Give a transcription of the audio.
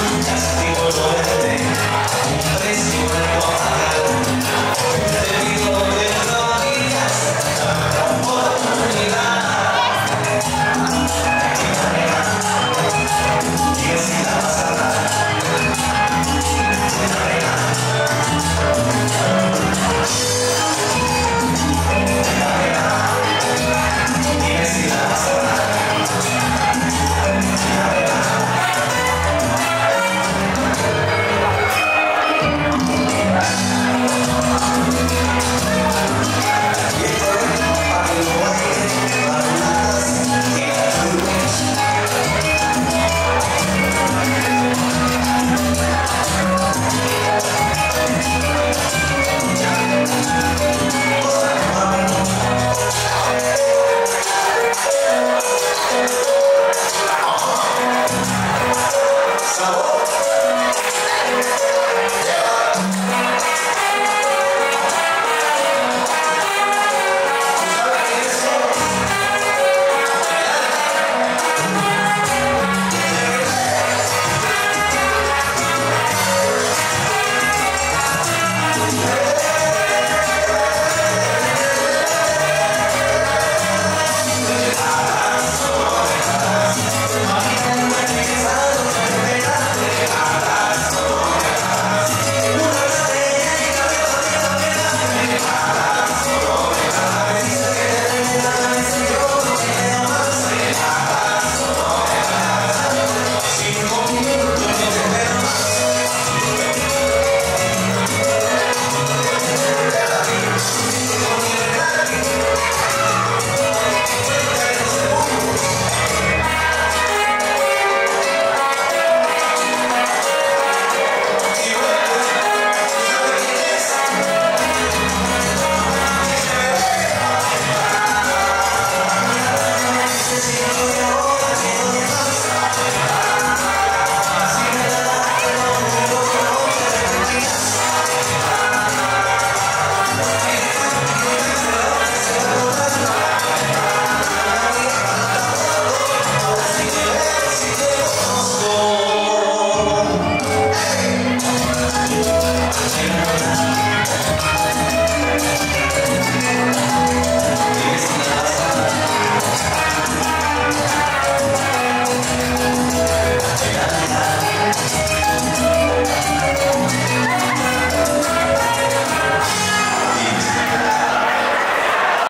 So